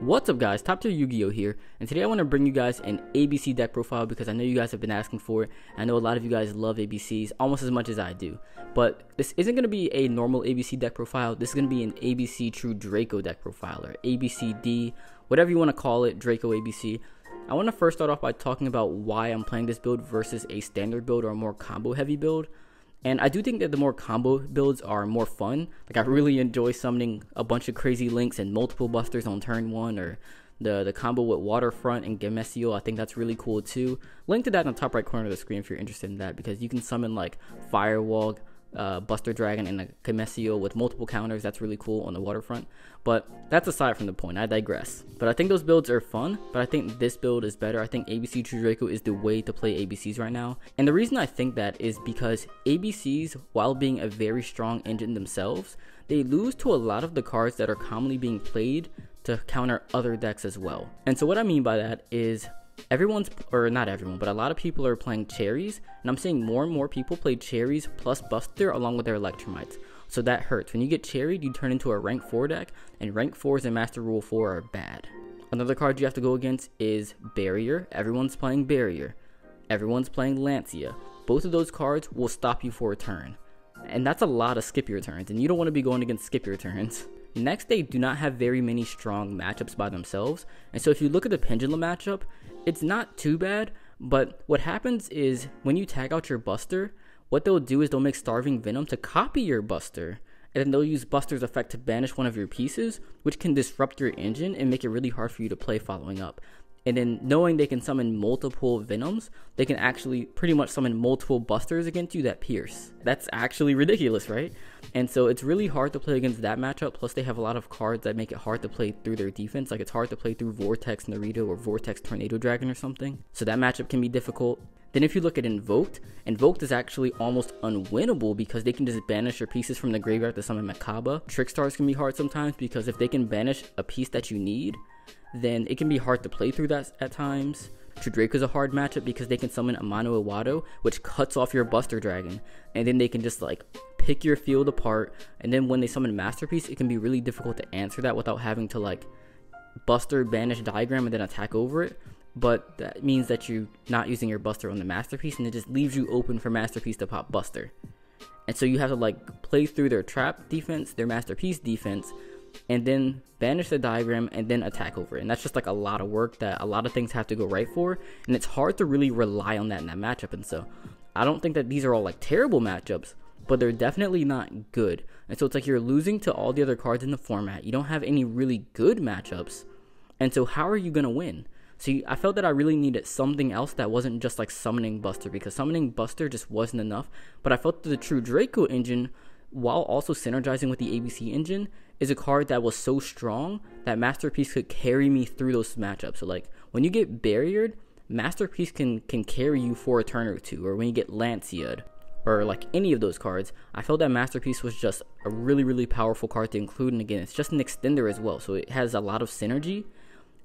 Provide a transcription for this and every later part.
What's up guys, Top Tier Yu-Gi-Oh here, and today I want to bring you guys an ABC deck profile because I know you guys have been asking for it. I know a lot of you guys love ABCs almost as much as I do. But this isn't going to be a normal ABC deck profile, this is going to be an ABC True Draco deck profile, or ABCD, whatever you want to call it, Draco ABC. I want to first start off by talking about why I'm playing this build versus a standard build or a more combo heavy build. And I do think that the more combo builds are more fun. Like I really enjoy summoning a bunch of crazy links and multiple busters on turn one or the, the combo with Waterfront and Gemasio, I think that's really cool too. Link to that in the top right corner of the screen if you're interested in that because you can summon like Firewall, uh, Buster Dragon and a Gemasio with multiple counters. That's really cool on the waterfront. But that's aside from the point. I digress. But I think those builds are fun. But I think this build is better. I think ABC True Draco is the way to play ABCs right now. And the reason I think that is because ABCs, while being a very strong engine themselves, they lose to a lot of the cards that are commonly being played to counter other decks as well. And so what I mean by that is everyone's or not everyone but a lot of people are playing cherries and i'm seeing more and more people play cherries plus buster along with their Electrumites. So that hurts. When you get cherried you turn into a rank 4 deck and rank 4s and master rule 4 are bad. Another card you have to go against is barrier. Everyone's playing barrier. Everyone's playing Lancea. Both of those cards will stop you for a turn. And that's a lot of skip your turns and you don't want to be going against skip your turns. Next, they do not have very many strong matchups by themselves, and so if you look at the Pendulum matchup, it's not too bad, but what happens is when you tag out your Buster, what they'll do is they'll make Starving Venom to copy your Buster, and then they'll use Buster's effect to banish one of your pieces, which can disrupt your engine and make it really hard for you to play following up. And then knowing they can summon multiple Venoms, they can actually pretty much summon multiple Busters against you that pierce. That's actually ridiculous, right? And so it's really hard to play against that matchup. Plus, they have a lot of cards that make it hard to play through their defense. Like it's hard to play through Vortex Naruto or Vortex Tornado Dragon or something. So that matchup can be difficult. Then if you look at Invoked, Invoked is actually almost unwinnable because they can just banish your pieces from the graveyard to summon Mechaba. Trickstars can be hard sometimes because if they can banish a piece that you need, then it can be hard to play through that at times. Draco is a hard matchup because they can summon Amano Iwato, which cuts off your Buster Dragon, and then they can just like pick your field apart. And then when they summon Master Peace, it can be really difficult to answer that without having to like Buster, banish diagram, and then attack over it. But that means that you're not using your Buster on the Master Peace, and it just leaves you open for Master Peace to pop Buster. And so you have to like play through their trap defense, their Master Peace defense, and then banish the diagram and then attack over it. And that's just like a lot of work that a lot of things have to go right for. And it's hard to really rely on that in that matchup. And so I don't think that these are all like terrible matchups, but they're definitely not good. And so it's like you're losing to all the other cards in the format. You don't have any really good matchups. And so how are you going to win? See, I felt that I really needed something else that wasn't just like summoning Buster because summoning Buster just wasn't enough. But I felt that the True Draco engine, while also synergizing with the ABC engine, is a card that was so strong that Master Peace could carry me through those matchups. So like when you get barriered, Master Peace can can carry you for a turn or two, or when you get Lancea'd, or like any of those cards, I felt that Master Peace was just a really really powerful card to include. And again, it's just an extender as well, so it has a lot of synergy,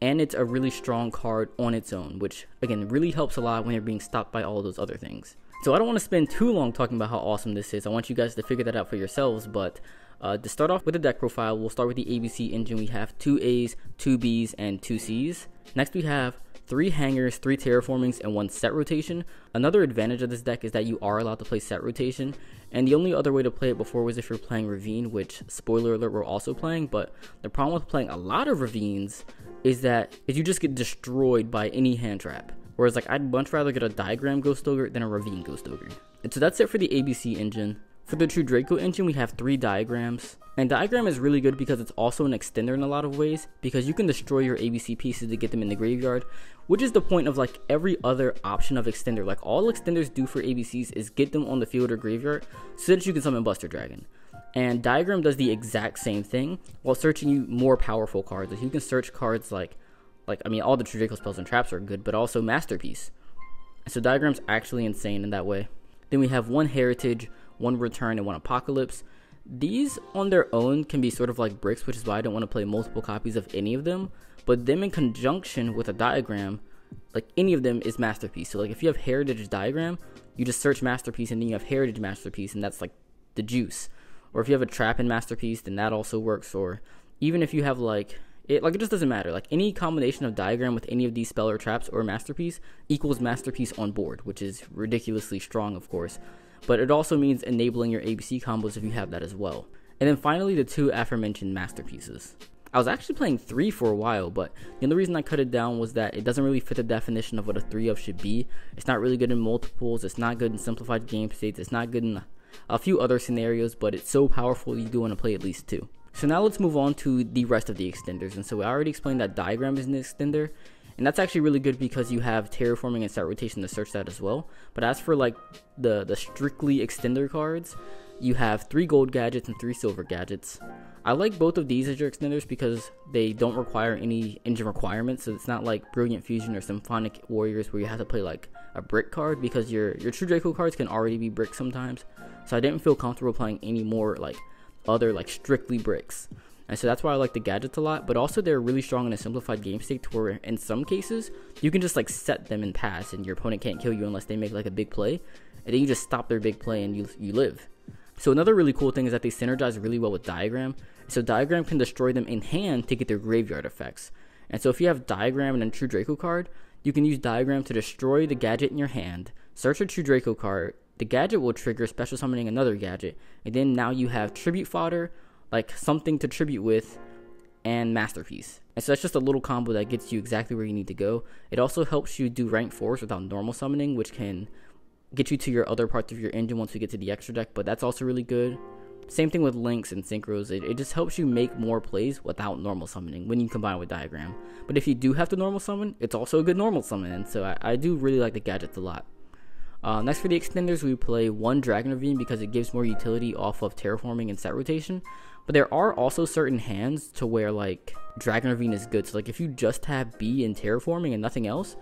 and it's a really strong card on its own, which again really helps a lot when you're being stopped by all those other things. So I don't want to spend too long talking about how awesome this is. I want you guys to figure that out for yourselves, but uh, to start off with the deck profile, we'll start with the ABC engine. We have two A's, two B's, and two C's. Next, we have three hangars, three terraformings, and one set rotation. Another advantage of this deck is that you are allowed to play set rotation, and the only other way to play it before was if you're playing Ravine, which, spoiler alert, we're also playing, but the problem with playing a lot of Ravines is that if you just get destroyed by any hand trap. Whereas, like, I'd much rather get a Diagram Ghost Ogre than a Ravine Ghost Ogre. And so that's it for the ABC engine. For the True Draco engine, we have three diagrams. And diagram is really good because it's also an extender in a lot of ways because you can destroy your ABC pieces to get them in the graveyard, which is the point of like every other option of extender. Like all extenders do for ABCs is get them on the field or graveyard so that you can summon Buster Dragon. And diagram does the exact same thing while searching you more powerful cards. Like you can search cards like like I mean all the True spells and traps are good, but also Master Peace. So diagram's actually insane in that way. Then we have one heritage one return, and one apocalypse. These on their own can be sort of like bricks, which is why I don't want to play multiple copies of any of them. But them in conjunction with a diagram, like any of them is Master Peace. So like if you have heritage diagram, you just search Master Peace and then you have heritage Master Peace, and that's like the juice. Or if you have a trap in Master Peace, then that also works. Or even if you have like it like it just doesn't matter. Like any combination of diagram with any of these spell or traps or Master Peace equals Master Peace on board, which is ridiculously strong, of course. But it also means enabling your ABC combos if you have that as well. And then finally, the two aforementioned Master Peaces. I was actually playing three for a while, but the only reason I cut it down was that it doesn't really fit the definition of what a three of should be. It's not really good in multiples. It's not good in simplified game states. It's not good in a few other scenarios, but it's so powerful you do want to play at least two. So now let's move on to the rest of the extenders. And so I already explained that diagram is an extender, and that's actually really good because you have terraforming and set rotation to search that as well. But as for like the the strictly extender cards, you have three gold gadgets and three silver gadgets. I like both of these as your extenders because they don't require any engine requirements. So it's not like Brilliant Fusion or Symphonic Warriors where you have to play like a brick card because your your True Draco cards can already be brick sometimes. So I didn't feel comfortable playing any more like other like strictly bricks. And so that's why I like the gadgets a lot, but also they're really strong in a simplified game state to where in some cases you can just like set them and pass and your opponent can't kill you unless they make like a big play. And then you just stop their big play and you you live. So another really cool thing is that they synergize really well with Diagram. So Diagram can destroy them in hand to get their graveyard effects. And so if you have Diagram and a True Draco card, you can use Diagram to destroy the gadget in your hand, search a True Draco card, the gadget will trigger special summoning another gadget, and then now you have Tribute Fodder, like something to tribute with, and Master Peace. And so that's just a little combo that gets you exactly where you need to go. It also helps you do rank 4s without normal summoning, which can get you to your other parts of your engine once we get to the extra deck, but that's also really good. Same thing with links and synchros. It, it just helps you make more plays without normal summoning when you combine with diagram. But if you do have to normal summon, it's also a good normal summon, and so I, I do really like the gadgets a lot. Uh, next for the extenders, we play one Dragon Ravine because it gives more utility off of terraforming and set rotation. But there are also certain hands to where like Dragon Ravine is good. So like if you just have B in terraforming and nothing else,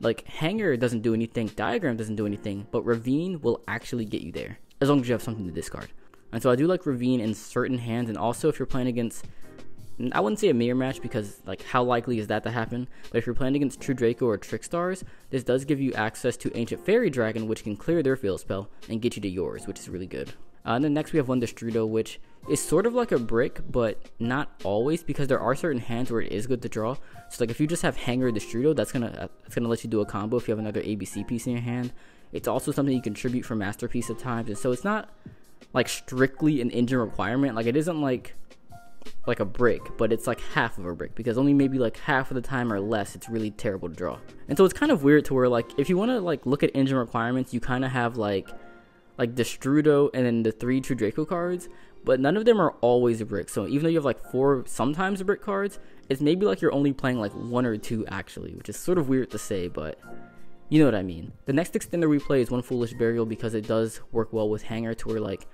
like Hangar doesn't do anything, Diagram doesn't do anything, but Ravine will actually get you there as long as you have something to discard. And so I do like Ravine in certain hands, and also if you're playing against, I wouldn't say a mirror match because like how likely is that to happen? But if you're playing against True Draco or Trickstars, this does give you access to Ancient Fairy Dragon, which can clear their field spell and get you to yours, which is really good. Uh, and then next we have one Destrudo, which is sort of like a brick, but not always because there are certain hands where it is good to draw. So like if you just have Hangar Destrudo, that's gonna uh, that's gonna let you do a combo if you have another ABC piece in your hand. It's also something you contribute for Master Peace at times, and so it's not like strictly an engine requirement. Like it isn't like like a brick, but it's like half of a brick because only maybe like half of the time or less it's really terrible to draw. And so it's kind of weird to where like if you want to like look at engine requirements, you kind of have like like Destrudo and then the three True Draco cards, but none of them are always a brick. So even though you have like four sometimes brick cards, it's maybe like you're only playing like one or two actually, which is sort of weird to say, but you know what I mean. The next extender we play is One Foolish Burial because it does work well with Hangar to where like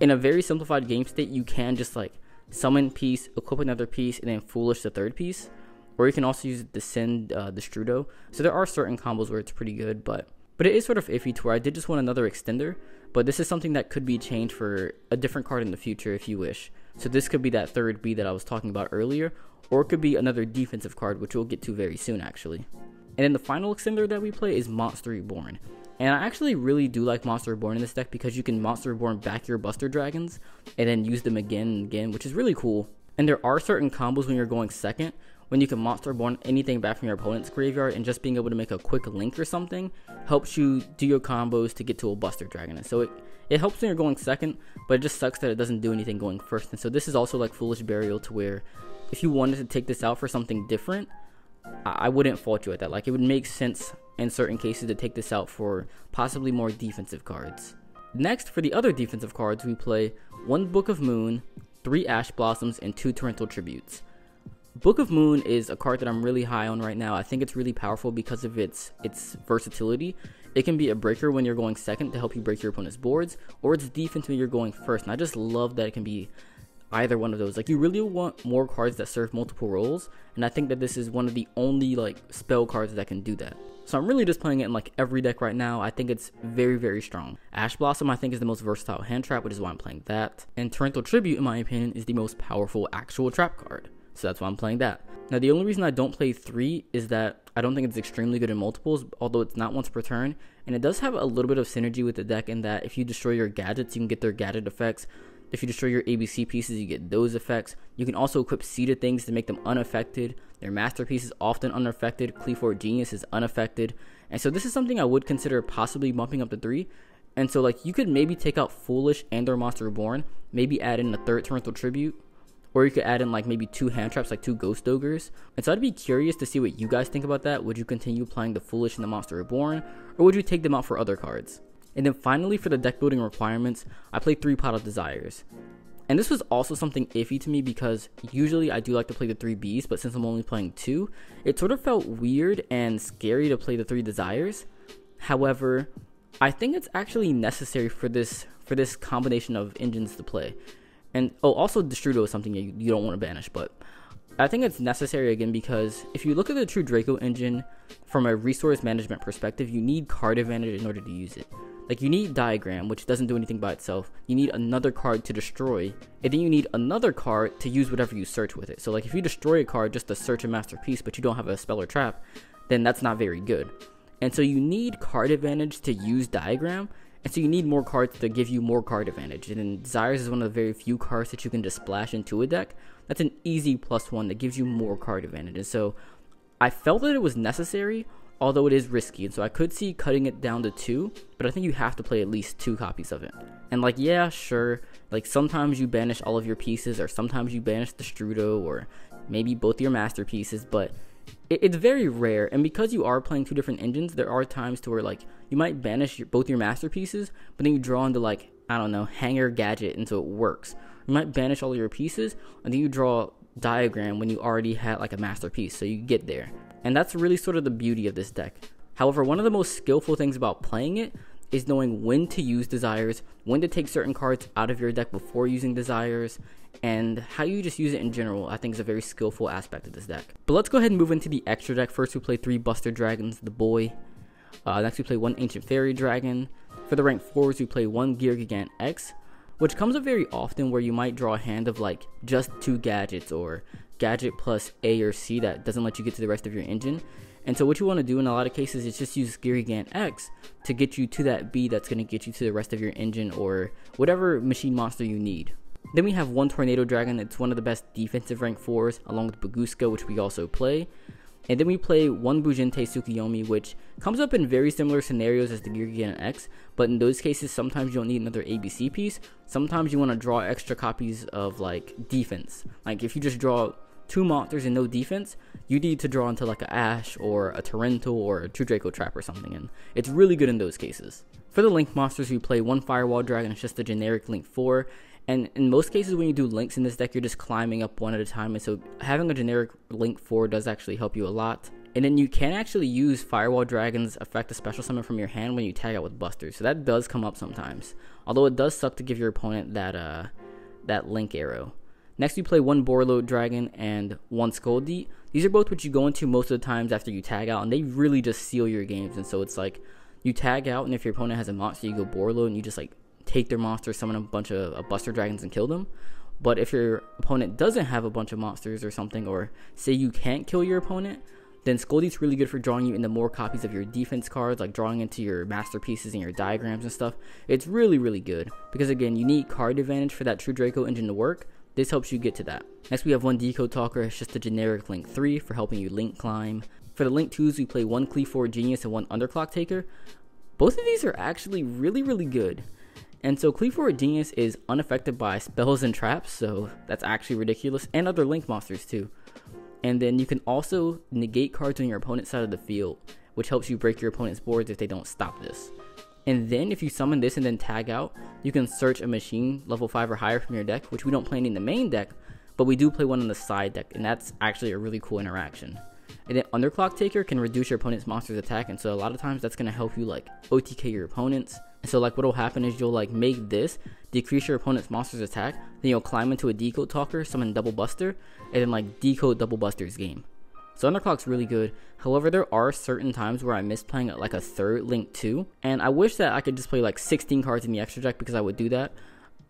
in a very simplified game state you can just like summon piece, equip another piece, and then Foolish the third piece. Or you can also use Descend uh, Strudo. So there are certain combos where it's pretty good, but but it is sort of iffy to where I did just want another extender, but this is something that could be changed for a different card in the future if you wish. So this could be that third B that I was talking about earlier, or it could be another defensive card, which we'll get to very soon actually. And then the final extender that we play is Monster Reborn. And I actually really do like Monster Reborn in this deck because you can Monster Reborn back your Buster Dragons and then use them again and again, which is really cool. And there are certain combos when you're going second when you can monster born anything back from your opponent's graveyard and just being able to make a quick link or something helps you do your combos to get to a buster dragon and so it it helps when you're going second but it just sucks that it doesn't do anything going first and so this is also like foolish burial to where if you wanted to take this out for something different I, wouldn't fault you at that like it would make sense in certain cases to take this out for possibly more defensive cards next for the other defensive cards we play one book of moon three ash blossoms and two torrential tributes Book of Moon is a card that I'm really high on right now. I think it's really powerful because of its its versatility. It can be a breaker when you're going second to help you break your opponent's boards, or it's defense when you're going first. And I just love that it can be either one of those. Like you really want more cards that serve multiple roles, and I think that this is one of the only like spell cards that can do that. So I'm really just playing it in like every deck right now. I think it's very, very strong. Ash Blossom I think is the most versatile hand trap, which is why I'm playing that. And Torrential Tribute, in my opinion, is the most powerful actual trap card. So that's why I'm playing that. Now, the only reason I don't play 3 is that I don't think it's extremely good in multiples, although it's not once per turn. And it does have a little bit of synergy with the deck in that if you destroy your gadgets, you can get their gadget effects If you destroy your ABC pieces, you get those effects. You can also equip seeded things to make them unaffected. Their Master Peace is often unaffected. Qliphort Genius is unaffected. And so this is something I would consider possibly bumping up to 3. And so like you could maybe take out Foolish and or Monster Reborn, maybe add in a third Torrential Tribute, or you could add in like maybe two hand traps, like two Ghost Ogres. And so I'd be curious to see what you guys think about that. Would you continue playing the Foolish and the Monster Reborn, or would you take them out for other cards? And then finally, for the deck building requirements, I played three Pot of Desires. And this was also something iffy to me because usually I do like to play the three Bs, but since I'm only playing two, it sort of felt weird and scary to play the three Desires. However, I think it's actually necessary for this for this combination of engines to play. And oh, also Destrudo is something you, you don't want to banish, but I think it's necessary again because if you look at the True Draco engine from a resource management perspective, you need card advantage in order to use it. Like you need diagram, which doesn't do anything by itself. You need another card to destroy, and then you need another card to use whatever you search with it. So like if you destroy a card just to search a Master Peace, but you don't have a spell or trap, then that's not very good. And so you need card advantage to use diagram, and so you need more cards to give you more card advantage. And Desires is one of the very few cards that you can just splash into a deck. That's an easy plus one that gives you more card advantage. And so I felt that it was necessary, although it is risky. And so I could see cutting it down to two, but I think you have to play at least two copies of it. And like, yeah, sure. Like sometimes you banish all of your pieces, or sometimes you banish the Strudo, or maybe both your Master Peaces, but it's very rare and because you are playing two different engines there are times to where like you might banish your, both your Master Peaces but then you draw into like i don't know hangar gadget and so it works. You might banish all your pieces and then you draw a diagram when you already had like a Master Peace so you get there. And that's really sort of the beauty of this deck. However one of the most skillful things about playing it is knowing when to use desires, when to take certain cards out of your deck before using desires, and how you just use it in general, I think is a very skillful aspect of this deck. But let's go ahead and move into the extra deck. First, we play three Buster Dragons, the boy. Uh, next, we play one Ancient Fairy Dragon. For the rank 4s, we play one Gear Gigant X, which comes up very often where you might draw a hand of like just two gadgets or gadget plus A or C that doesn't let you get to the rest of your engine. And so what you want to do in a lot of cases is just use Gear Gigant X to get you to that B that's going to get you to the rest of your engine or whatever machine monster you need. Then we have one Tornado Dragon. It's one of the best defensive rank 4s, along with Bagooska, which we also play. And then we play one Bujintei Tsukuyomi, which comes up in very similar scenarios as the Gigant X, but in those cases, sometimes you don't need another ABC piece. Sometimes you want to draw extra copies of like defense. Like if you just draw two monsters and no defense, you need to draw into like a Ash or a Torrential or a True Draco Trap or something, and it's really good in those cases. For the Link monsters, we play one Firewall Dragon, it's just a generic Link 4, and in most cases, when you do links in this deck, you're just climbing up one at a time. And so having a generic link 4 does actually help you a lot. And then you can actually use Firewall Dragon's effect a special summon from your hand when you tag out with Busters. So that does come up sometimes. Although it does suck to give your opponent that uh that link arrow. Next you play one Borreload Dragon and one Scoldy. These are both what you go into most of the times after you tag out, and they really just seal your games. And so it's like you tag out, and if your opponent has a monster, you go Borreload, and you just like take their monster, summon a bunch of Buster Dragons, and kill them. But if your opponent doesn't have a bunch of monsters or something, or say you can't kill your opponent, then Scoldy's really good for drawing you into more copies of your defense cards, like drawing into your Master Peaces and your diagrams and stuff. It's really, really good because again, you need card advantage for that True Draco engine to work. This helps you get to that. Next, we have one Decode Talker. It's just a generic Link 3 for helping you Link climb. For the Link 2s, we play one Qliphort Genius and one Underclock Taker. Both of these are actually really, really good. And so Qliphort Genius is unaffected by spells and traps, so that's actually ridiculous, and other Link monsters too. And then you can also negate cards on your opponent's side of the field, which helps you break your opponent's boards if they don't stop this. And then if you summon this and then tag out, you can search a machine level 5 or higher from your deck, which we don't play in the main deck, but we do play one on the side deck, and that's actually a really cool interaction. And then Underclock Taker can reduce your opponent's monster's attack, and so a lot of times that's going to help you like OTK your opponents, so like what will happen is you'll like make this decrease your opponent's monster's attack, then you'll climb into a decode talker, summon double buster, and then like decode double buster's game. So underclock's really good. However, there are certain times where I miss playing like a third link 2, and I wish that I could just play like 16 cards in the extra deck because I would do that.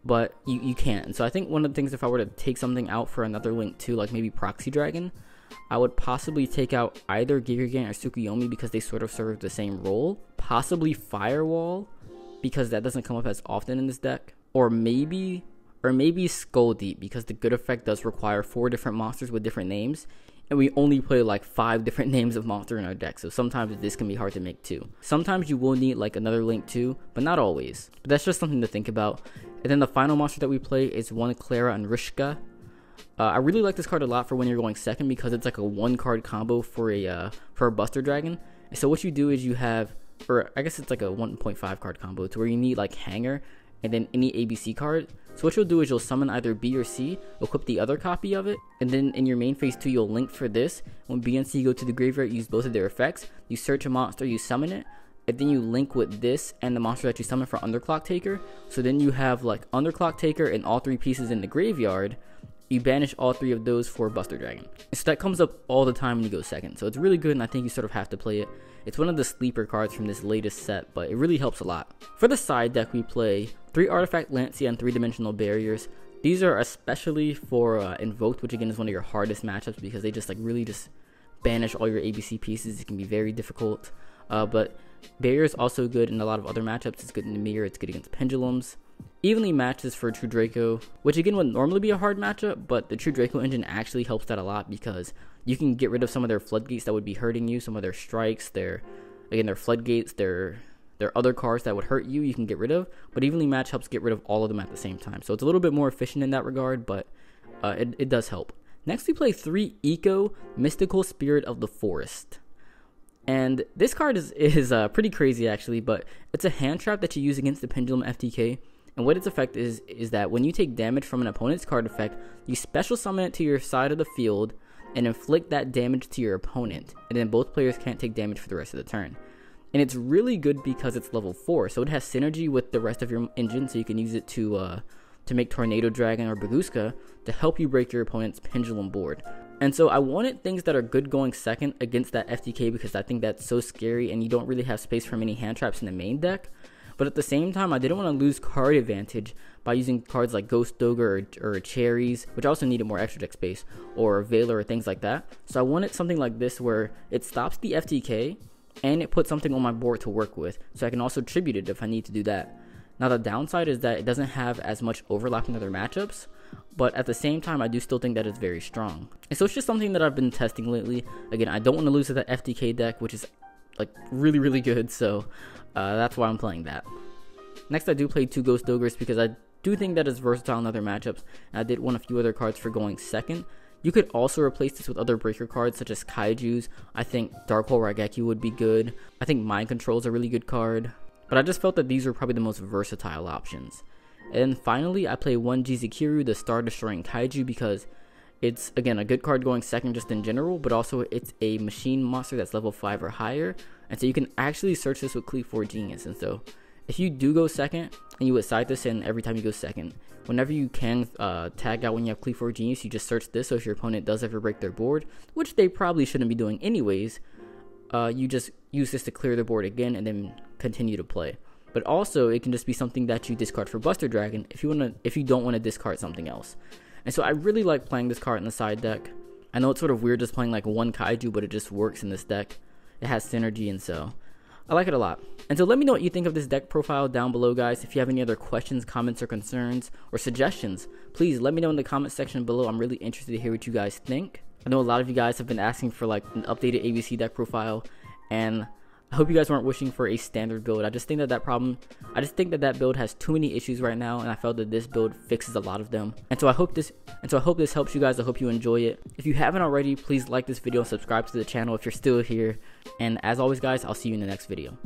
But you, you can't. So I think one of the things if I were to take something out for another link 2, like maybe Proxy Dragon, I would possibly take out either Gigant or Tsukuyomi because they sort of serve the same role. Possibly Firewall because that doesn't come up as often in this deck. Or maybe or maybe Skull Deep because the good effect does require four different monsters with different names, and we only play like five different names of monster in our deck, so sometimes this can be hard to make too. Sometimes you will need like another link too, but not always. But that's just something to think about. And then the final monster that we play is one Clara & Rushka. Uh, I really like this card a lot for when you're going second because it's like a one card combo for a uh, for a Buster Dragon. So what you do is you have, or I guess it's like a 1.5 card combo to where you need like Hangar and then any ABC card. So what you'll do is you'll summon either B or C, equip the other copy of it, and then in your main phase 2 you'll link for this. When B and C go to the graveyard, use both of their effects. You search a monster, you summon it, and then you link with this and the monster that you summon for Underclock Taker. So then you have like Underclock Taker and all three pieces in the graveyard. You banish all three of those for Buster Dragon. so that comes up all the time when you go second. So it's really good and I think you sort of have to play it. It's one of the sleeper cards from this latest set, but it really helps a lot. For the side deck we play 3 Artifact Lancea and 3 Dimensional Barriers. These are especially for uh, Invoked, which again is one of your hardest matchups because they just like really just banish all your ABC pieces. It can be very difficult. Uh, but Barrier is also good in a lot of other matchups. It's good in the mirror, it's good against pendulums. Evenly matches for True Draco, which again would normally be a hard matchup, but the True Draco engine actually helps that a lot because you can get rid of some of their floodgates that would be hurting you, some of their strikes, their again their floodgates, their their other cards that would hurt you, you can get rid of. But evenly match helps get rid of all of them at the same time. So it's a little bit more efficient in that regard, but uh, it, it does help. Next, we play three Eco Mystical Spirit of the Forest. And this card is, is uh, pretty crazy actually, but it's a hand trap that you use against the Pendulum FTK. And what its effect is, is that when you take damage from an opponent's card effect, you special summon it to your side of the field and inflict that damage to your opponent. And then both players can't take damage for the rest of the turn. And it's really good because it's level 4, so it has synergy with the rest of your engine, so you can use it to uh, to make Tornado Dragon or Bagooska to help you break your opponent's Pendulum board. And so I wanted things that are good going second against that FTK because I think that's so scary and you don't really have space for many hand traps in the main deck. But at the same time, I didn't want to lose card advantage by using cards like Ghost Ogre or, or Cherries, which also needed more extra deck space, or Veiler or things like that. So I wanted something like this where it stops the FTK and it puts something on my board to work with, so I can also tribute it if I need to do that. Now the downside is that it doesn't have as much overlap in other matchups, but at the same time, I do still think that it's very strong. And so it's just something that I've been testing lately. Again, I don't want to lose to that FTK deck, which is like really, really good, so uh, that's why I'm playing that. Next, I do play two Ghost Ogres because I do think that it's versatile in other matchups, and I did want a few other cards for going second. You could also replace this with other breaker cards such as Kaijus. I think Dark Hole Raigeki would be good. I think Mind Control is a really good card. But I just felt that these were probably the most versatile options. And finally, I play one Jizukiru, the Star Destroying Kaiju, because it's again a good card going second just in general, but also it's a machine monster that's level 5 or higher. And so you can actually search this with Qliphort Genius. And so if you do go second and you would cite this in every time you go second, whenever you can uh, tag out when you have Qliphort Genius, you just search this. So if your opponent does ever break their board, which they probably shouldn't be doing anyways, uh, you just use this to clear the board again and then continue to play. But also, it can just be something that you discard for Buster Dragon if you wanna if you don't want to discard something else. And so I really like playing this card in the side deck. I know it's sort of weird just playing like one kaiju, but it just works in this deck. It has synergy, and so I like it a lot. And so let me know what you think of this deck profile down below, guys. If you have any other questions, comments, or concerns, or suggestions, please let me know in the comment section below. I'm really interested to hear what you guys think. I know a lot of you guys have been asking for like an updated ABC deck profile, and I hope you guys weren't wishing for a standard build. I just think that that problem, I just think that that build has too many issues right now, and I felt that this build fixes a lot of them. And so I hope this, and so I hope this helps you guys. I hope you enjoy it. If you haven't already, please like this video and subscribe to the channel if you're still here. And as always, guys, I'll see you in the next video.